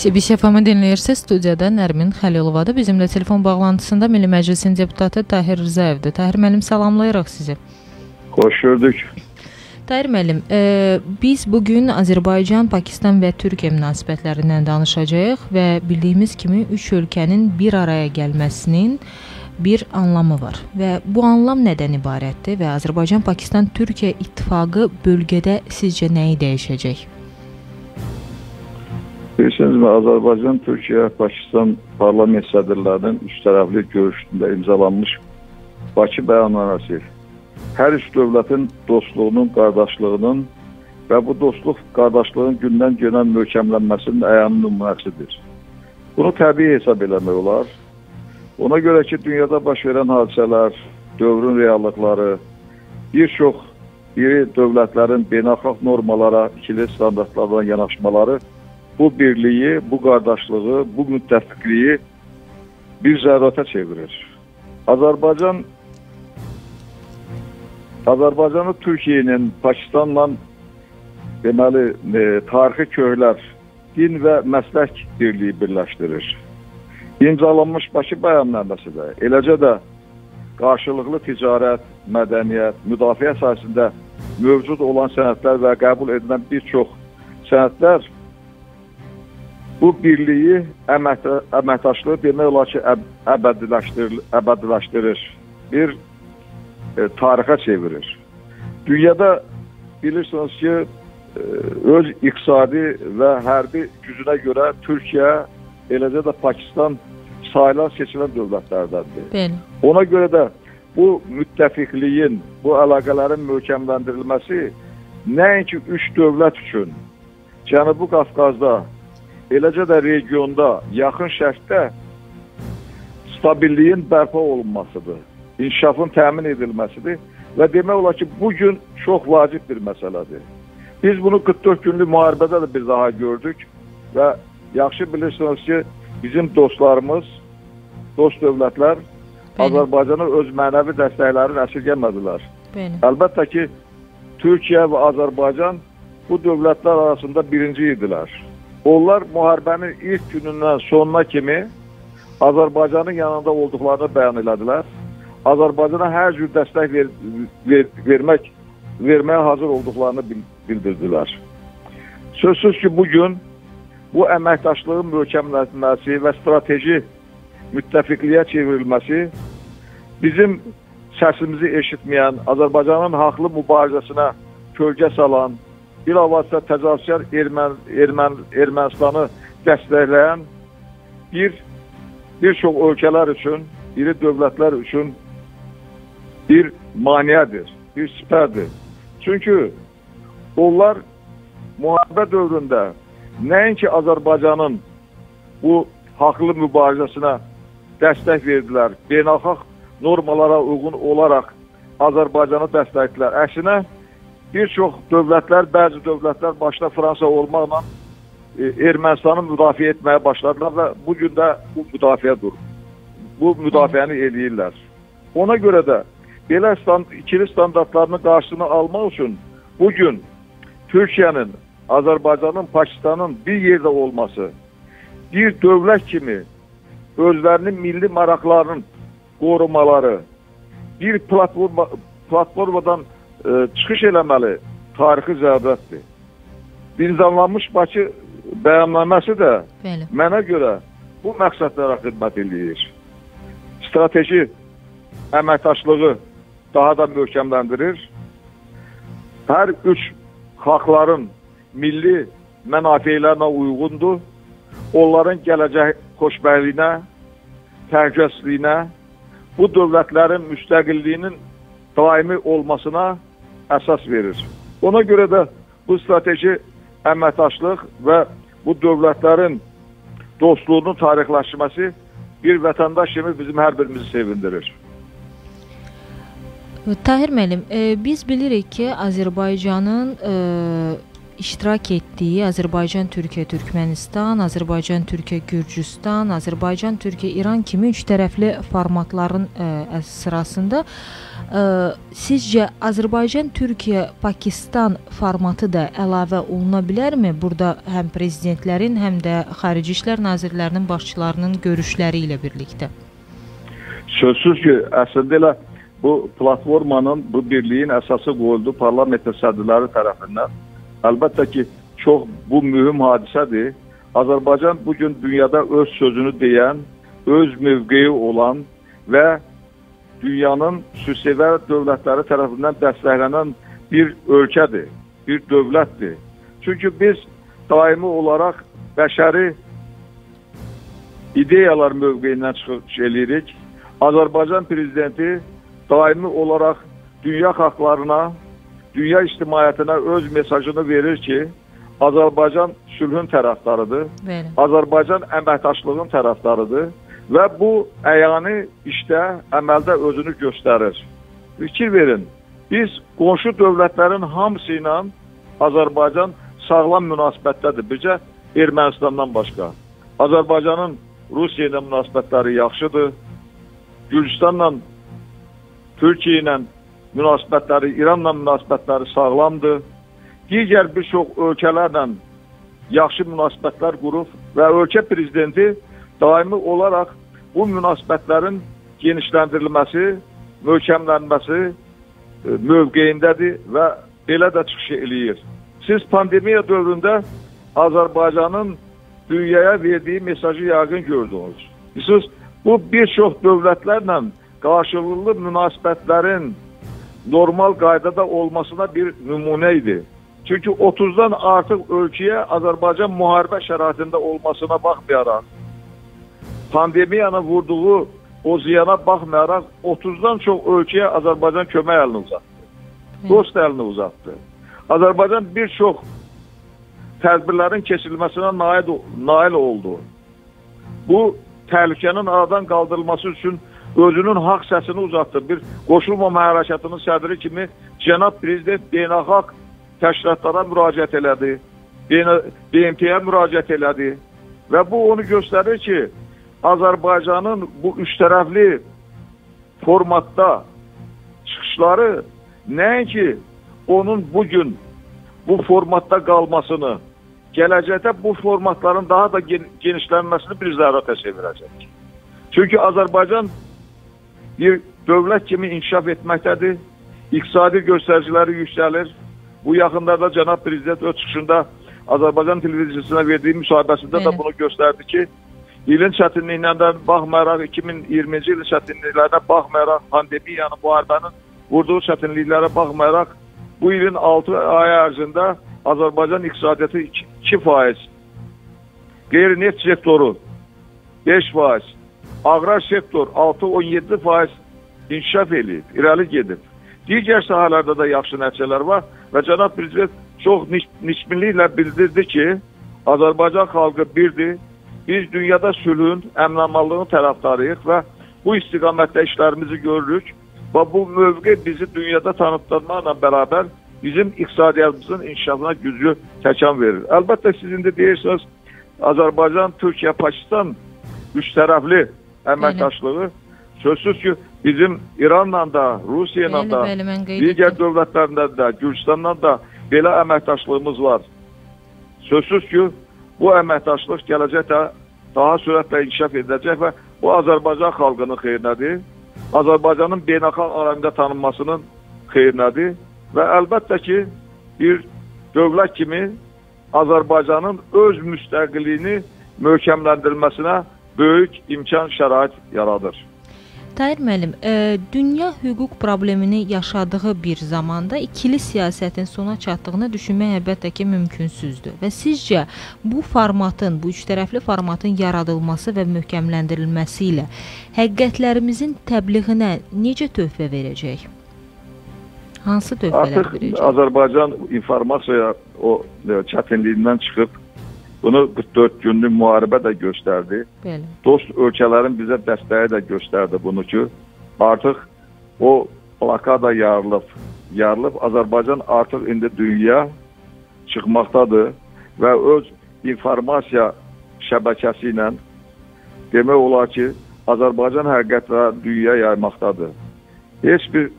CBC FM-i dinləyirsiniz. Studiyada Nərmin Xəlilovadır. Bizimlə telefon bağlantısında Milli Məclisin deputatı Tahir Rzəyevdir. Tahir müəllim, salamlayırıq sizi. Xoş gördük. Tahir müəllim, e, biz bu gün Azərbaycan, Pakistan və Türkiyə münasibətlərindən danışacağıq və bildiyimiz kimi üç ölkənin bir araya gəlməsinin bir anlamı var və bu anlam nədən ibarətdir və Azərbaycan-Pakistan-Türkiyə ittifaqı bölgədə sizcə nəyi dəyişəcək? Bilirsinizmi, Azərbaycan, Türkiyə, Pakistan parlament sədrlərinin üç tərəfli görüşündə imzalanmış Bakı bəyannaməsi hər üç dövlətin dostluğunun, qardaşlığının və bu dostluq qardaşlığın gündən-günə möhkəmlənməsinin əyan nümunəsidir. Bunu təbii hesab eləmək olar. Ona görə ki, dünyada baş verən hadisələr, dövrün reallıqları, bir çox iri dövlətlərin beynəlxalq normalara, ikili standartlardan yanaşmaları bu birliyi, bu qardaşlığı, bu müttəfiqliyi bir zərurətə çevirir. Azərbaycan Azərbaycanı Türkiyənin, Pakistanla deməli e, tarixi köhlər, din və məslək birliyi birləşdirir. İmzalanmış Bakı bəyannaməsi də, eləcə də qarşılıqlı ticarət, mədəniyyət, müdafiə sahəsində mövcud olan sənədlər və qəbul edilən bir çox sənədlər bu birliyi, əmək, əməkdaşlığı demək olar ki, əb əbədiləşdirir, əbədiləşdirir. Bir e, tarixə çevirir. Dünyada bilirsiniz ki, e, öz iqtisadi və hərbi gücünə görə Türkiyə, eləcə də Pakistan sayılan seçilən dövlətlərdəndir. Bəli. Ona görə də bu müttəfiqliyin, bu əlaqələrin möhkəmləndirilməsi nəinki üç dövlət üçün Cənubi Qafqazda eləcə də regionda, yaxın şərqdə stabilliyin bərpa olunmasıdır, inkişafın təmin edilməsidir və demək olar ki, bu gün çox vacib bir məsələdir. Biz bunu 44 günlük müharibədə də bir daha gördük və yaxşı bilirsiniz ki, bizim dostlarımız, dost dövlətlər Bəli. Azərbaycana öz mənəvi dəstəklərini əsirgəmədilər. Bəli. Əlbəttə ki, Türkiyə və Azərbaycan bu dövlətlər arasında birinci idilər. Onlar müharibənin ilk günündən sonuna kimi Azərbaycanın yanında olduqlarını bəyan elədilər. Azərbaycana hər cür dəstək ver, ver, vermək verməyə hazır olduqlarını bildirdilər. Sözsüz ki, bu gün bu əməkdaşlığın möhkəmlənməsi və strateji müttəfiqliyə çevrilməsi bizim səsimizi eşitməyən, Azərbaycanın haqlı mübarizəsinə kölgə salan, bilavasitə təcavüzkar Ermən, Ermən, Ermənistanı dəstəkləyən bir bir çox ölkələr üçün, iri dövlətlər üçün bir maneədir, bir sipərdir. Çünki onlar müharibə dövründə nəinki Azərbaycanın bu haqlı mübarizəsinə dəstək verdilər, beynəlxalq normalara uyğun olaraq Azərbaycanı dəstəklədilər. Əksinə bir çox dövlətlər, bəzi dövlətlər başda Fransa olmaqla e, Ermənistanı müdafiə etməyə başladılar və bu gün də bu müdafiə durur. Bu müdafiəni eləyirlər. Ona görə də belə stand ikili standartlarının qarşısını almaq üçün bu gün Türkiyənin, Azərbaycanın, Pakistanın bir yerdə olması, bir dövlət kimi özlərinin milli maraqlarının qorumaları, bir platforma platformadan ə, çıxış eləməli tarixi zərurətdir. Nizamlanmış Bakı bəyannaməsi də Bəli. mənə görə bu məqsədlərə xidmət eləyir. Strateji əməkdaşlığı daha da möhkəmləndirir. Hər üç xalqların milli mənafeylərinə uyğundur. Onların gələcək xoşbəxtliyinə, təhlükəsizliyinə, bu dövlətlərin müstəqilliyinin daimi olmasına əsas verir. Ona görə də bu strateji əməkdaşlıq və bu dövlətlərin dostluğunun tarixləşməsi bir vətəndaş kimi bizim hər birimizi sevindirir. Tahir müəllim, e, biz bilirik ki, Azərbaycanın e, iştirak etdiyi Azərbaycan, Türkiyə, Türkmənistan, Azərbaycan, Türkiyə, Gürcüstan, Azərbaycan, Türkiyə, İran kimi üç tərəfli formatların ə, sırasında ə, sizcə Azərbaycan, Türkiyə, Pakistan formatı da əlavə oluna bilərmi? Burada həm prezidentlərin, həm də xarici işlər nazirlərinin başçılarının görüşləri ilə birlikdə. Sözsüz ki, əslində elə bu platformanın, bu birliyin əsası qoyuldu parlament sədrləri tərəfindən. Əlbəttə ki, çox bu mühüm hadisədir. Azərbaycan bu gün dünyada öz sözünü deyən, öz mövqeyi olan və dünyanın sülhsevər dövlətləri tərəfindən dəstəklənən bir ölkədir, bir dövlətdir. Çünki biz daimi olaraq bəşəri ideyalar mövqeyindən çıxış eləyirik. Azərbaycan prezidenti daimi olaraq dünya xalqlarına, dünya ictimaiyyətinə öz mesajını verir ki, Azərbaycan sülhün tərəfdarıdır. Bəli. Azərbaycan əməkdaşlığın tərəfdarıdır və bu əyani işdə, əməldə özünü göstərir. Fikir verin, biz qonşu dövlətlərin hamısı ilə Azərbaycan sağlam münasibətdədir. Bircə Ermənistandan başqa. Azərbaycanın Rusiya ilə münasibətləri yaxşıdır. Gürcüstanla Türkiyə ilə münasibətləri, İranla münasibətləri sağlamdır. Digər bir çox ölkələrlə yaxşı münasibətlər qurub və ölkə prezidenti daimi olaraq bu münasibətlərin genişləndirilməsi, möhkəmlənməsi e, mövqeyindədir və belə də çıxış eləyir. Siz pandemiya dövründə Azərbaycanın dünyaya verdiyi mesajı yəqin gördünüz. Siz bu bir çox dövlətlərlə qarşılıqlı münasibətlərin normal qaydada olmasına bir nümunə idi. Çünki 30-dan artıq ölkəyə Azərbaycan müharibə şəraitində olmasına baxmayaraq, pandemiyanın vurduğu o ziyana baxmayaraq 30-dan çox ölkəyə Azərbaycan kömək əlini uzatdı. Dost əlini uzatdı. Azərbaycan bir çox tədbirlərin keçirilməsinə nail, nail oldu. Bu təhlükənin aradan qaldırılması üçün özünün haqq səsini uzatdı. Bir qoşulmama hərəkatının sədri kimi cənab prezident beynəlxalq təşkilatlara müraciət elədi. BMT-yə müraciət elədi. Və bu onu göstərir ki, Azərbaycanın bu üç tərəfli formatda çıxışları nəinki onun bugün bu formatda qalmasını, gələcəkdə bu formatların daha da genişlənməsini bir zərurətə çevirəcək. Çünki Azərbaycan bir dövlət kimi inkişaf etməkdədir. İqtisadi göstəriciləri yüksəlir. Bu yaxınlarda cənab prezident öz çıxışında Azərbaycan televiziyasına verdiyi müsahibəsində Bəli. də bunu göstərdi ki, ilin çətinliyindən baxmayaraq 2020-ci ilin çətinliklərinə baxmayaraq pandemiyanın, müharibənin vurduğu çətinliklərə baxmayaraq bu ilin 6 ay ərzində Azərbaycan iqtisadiyyatı 2%, qeyri-neft sektoru 5%, aqrar sektor 6-17 faiz inkişaf eləyib, irəli gedib. Digər sahələrdə də yaxşı nəticələr var və cənab prezident çox nikbinliklə bildirdi ki, Azərbaycan xalqı birdir. Biz dünyada sülhün, əmnamanlığın tərəfdarıyıq və bu istiqamətdə işlərimizi görürük və bu mövqe bizi dünyada tanıtmaqla bərabər bizim iqtisadiyyatımızın inkişafına güclü təkan verir. Əlbəttə siz indi deyirsiniz, Azərbaycan, Türkiyə, Pakistan üç tərəfli əməkdaşlığı sözsüz ki, bizim İranla da, Rusiya ilə də, digər dövlətlərlə də, Gürcüstanla da belə əməkdaşlığımız var. Sözsüz ki, bu əməkdaşlıq gələcəkdə daha sürətlə inkişaf edəcək və bu Azərbaycan xalqının xeyrinədir. Azərbaycanın beynəlxalq aləmdə tanınmasının xeyrinədir və əlbəttə ki, bir dövlət kimi Azərbaycanın öz müstəqilliyini möhkəmləndirilməsinə böyük imkan şərait yaradır. Tahir müəllim, e, dünya hüquq problemini yaşadığı bir zamanda ikili siyasətin sona çatdığını düşünmək əlbəttə ki, mümkünsüzdür. Və sizcə bu formatın, bu üçtərəfli formatın yaradılması və möhkəmləndirilməsi ilə həqiqətlərimizin təbliğinə necə töhfə verəcək? Hansı töhfələr Artıq verəcək? Azərbaycan informasiya o e, çətinliyindən çıxıb Bunu 44 günlük müharibə də göstərdi. Bəli. Dost ölkələrin bizə dəstəyi də göstərdi bunu ki, artıq o blokada yarılıb, yarılıb Azərbaycan artıq indi dünya çıxmaqdadır və öz informasiya şəbəkəsi ilə demək olar ki, Azərbaycan həqiqətləri dünyaya yaymaqdadır. Heç bir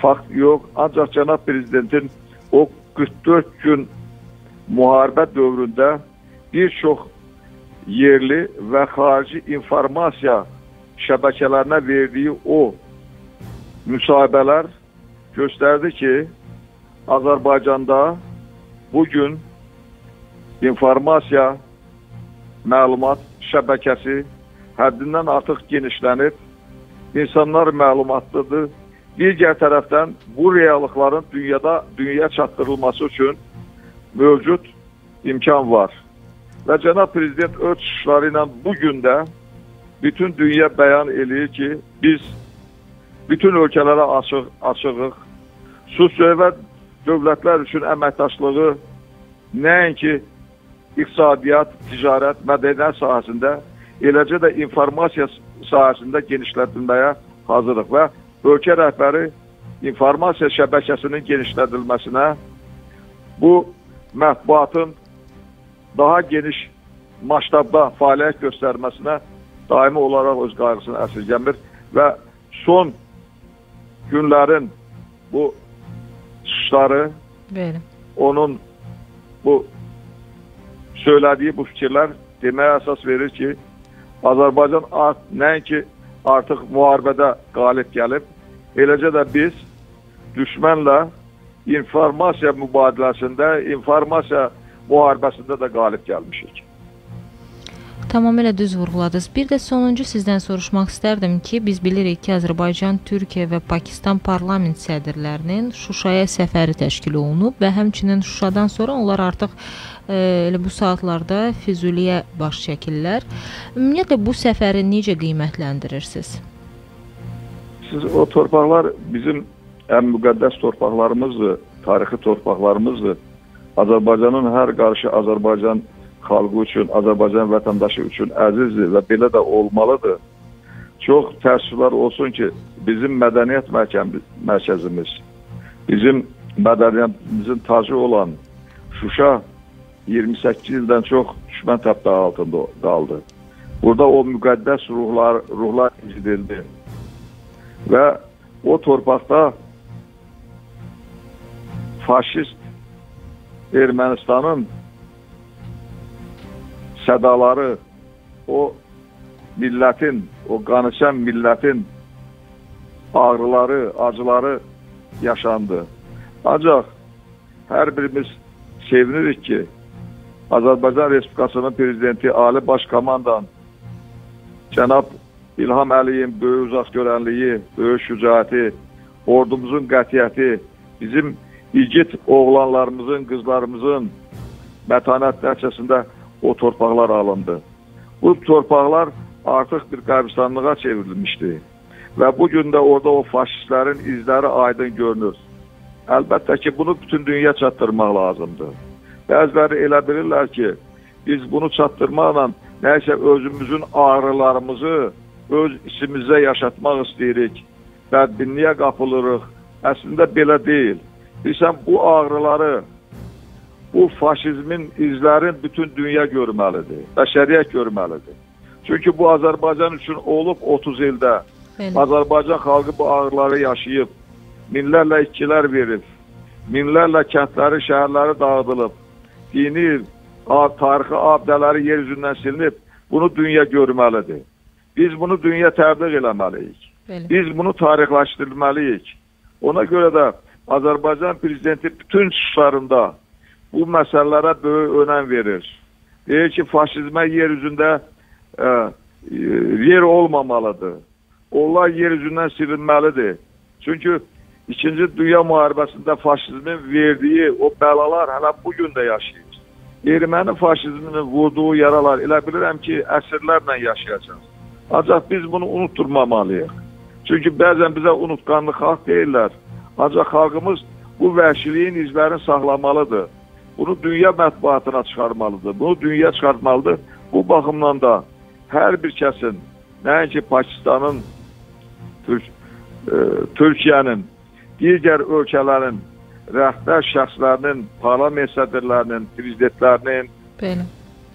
fakt yox, ancaq cənab prezidentin o 44 gün müharibə dövründə bir çox yerli və xarici informasiya şəbəkələrinə verdiyi o müsahibələr göstərdi ki, Azərbaycanda bu gün informasiya məlumat şəbəkəsi həddindən artıq genişlənib, insanlar məlumatlıdır. Digər tərəfdən bu reallıqların dünyada dünyaya çatdırılması üçün mövcud imkan var. Və cənab prezident öz çıxışları ilə bu gün də bütün dünya bəyan eləyir ki, biz bütün ölkələrə açıq, açığıq. Sülh-söhbət dövlətlər üçün əməkdaşlığı nəinki iqtisadiyyat, ticarət, mədəniyyət sahəsində, eləcə də informasiya sahəsində genişlədilməyə hazırıq və ölkə rəhbəri informasiya şəbəkəsinin genişlədilməsinə, bu mətbuatın daha geniş masштabda fəaliyyət göstərməsinə daimi olaraq öz qayğısını əsirgəmir və son günlərin bu çıxışları Bəli. onun bu söylədiyi bu fikirlər deməyə əsas verir ki, Azərbaycan art, nəinki artıq müharibədə qalib gəlib, eləcə də biz düşmənlə informasiya mübadiləsində, informasiya müharibəsində də qalib gəlmişik. Tamamilə düz vurğuladınız. Bir də sonuncu sizdən soruşmaq istərdim ki, biz bilirik ki, Azərbaycan, Türkiyə və Pakistan parlament sədrlərinin Şuşaya səfəri təşkil olunub və həmçinin Şuşadan sonra onlar artıq e, elə bu saatlarda Füzuliyə baş çəkirlər. Ümumiyyətlə bu səfəri necə qiymətləndirirsiniz? Siz o torpaqlar bizim ən müqəddəs torpaqlarımızdır, tarixi torpaqlarımızdır. Azərbaycanın hər qarşı Azərbaycan xalqı üçün, Azərbaycan vətəndaşı üçün əzizdir və belə də olmalıdır. Çox təəssüflər olsun ki, bizim mədəniyyət mərkəzimiz, bizim mədəniyyətimizin tacı olan Şuşa 28 ildən çox düşmən təbdağı altında qaldı. Burada o müqəddəs ruhlar, ruhlar incidildi. Və o torpaqda faşist Ermənistanın sədaları o millətin, o qanıçən millətin ağrıları, acıları yaşandı. Ancaq hər birimiz sevinirik ki, Azərbaycan Respublikasının prezidenti Ali Baş Komandan cənab İlham Əliyin böyük uzaq görənliyi, böyük şücaəti, ordumuzun qətiyyəti, bizim igid oğlanlarımızın, qızlarımızın mətanət nəticəsində o torpaqlar alındı. Bu torpaqlar artıq bir qəbristanlığa çevrilmişdi. Və bu gün də orada o faşistlərin izləri aydın görünür. Əlbəttə ki, bunu bütün dünya çatdırmaq lazımdır. Bəziləri elə bilirlər ki, biz bunu çatdırmaqla nəysə özümüzün ağrılarımızı öz içimizdə yaşatmaq istəyirik, bədbinliyə qapılırıq. Əslində belə deyil. Bilsən, bu ağrıları bu faşizmin izlərin bütün dünya görməlidir, bəşəriyyət görməlidir. Çünki bu Azərbaycan üçün olub 30 ildə. Bəli. Azərbaycan xalqı bu ağrıları yaşayıb, minlərlə itkilər verib, minlərlə kəndləri, şəhərləri dağıdılıb, dini, tarixi abdələri yer üzündən silinib, bunu dünya görməlidir. Biz bunu dünya təbliğ eləməliyik. Bəli. Biz bunu tarixləşdirməliyik. Ona görə də Azərbaycan prezidenti bütün çıxışlarında bu məsələlərə böyük önəm verir. Deyir ki, faşizmə yer üzündə ə, e, yer olmamalıdır. Onlar yer üzündən silinməlidir. Çünki İkinci Dünya Müharibəsində faşizmin verdiyi o bəlalar hələ bu gün də yaşayır. Erməni faşizminin vurduğu yaralar elə bilirəm ki, əsrlərlə yaşayacaq. Ancaq biz bunu unutturmamalıyıq. Çünki bəzən bizə unutqanlı xalq deyirlər. Ancaq xalqımız bu vəhşiliyin izlərini saxlamalıdır. Bunu dünya mətbuatına çıxarmalıdır. Bunu dünya çıxartmalıdır. Bu baxımdan da hər bir kəsin, nəinki Pakistanın, Türk, e, Türkiyənin, digər ölkələrin rəhbər şəxslərinin, parlament sədrlərinin, prezidentlərinin, Bəli.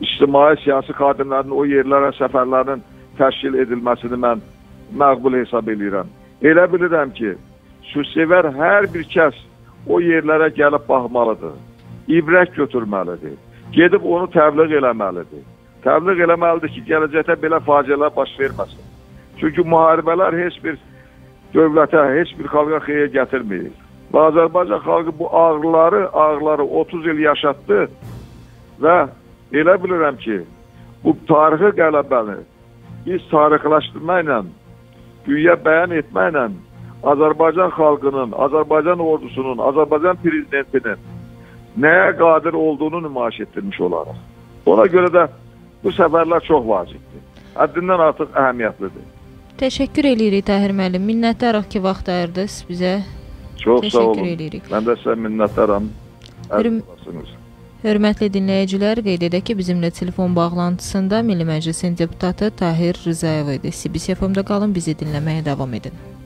ictimai siyasi xadimlərin o yerlərə səfərlərinin təşkil edilməsini mən məqbul hesab edirəm. Elə bilirəm ki, sülhsevər hər bir kəs o yerlərə gəlib baxmalıdır. İbrət götürməlidir. Gedib onu təbliğ eləməlidir. Təbliğ eləməlidir ki, gələcəkdə belə faciələr baş verməsin. Çünki müharibələr heç bir dövlətə, heç bir xalqa xeyir gətirmir. Və Azərbaycan xalqı bu ağrıları, ağrıları 30 il yaşatdı və elə bilirəm ki, bu tarixi qələbəni biz tarixləşdirməklə, dünya bəyan etməklə Azərbaycan xalqının, Azərbaycan ordusunun, Azərbaycan prezidentinin nəyə qadir olduğunu nümayiş etdirmiş olaraq. Ona görə də bu səfərlər çox vacibdir. Həddindən artıq əhəmiyyətlidir. Təşəkkür eləyirik Tahir müəllim. Minnətdarıq ki, vaxt ayırdınız bizə. Çox sağ Təşəkkür olun. eləyirik. Mən də sizə minnətdaram. Hörm-. Hörmətli dinləyicilər, qeyd edək ki, bizimlə telefon bağlantısında Milli Məclisin deputatı Tahir Rzayev idi. CBC FM-da qalın, bizi dinləməyə davam edin.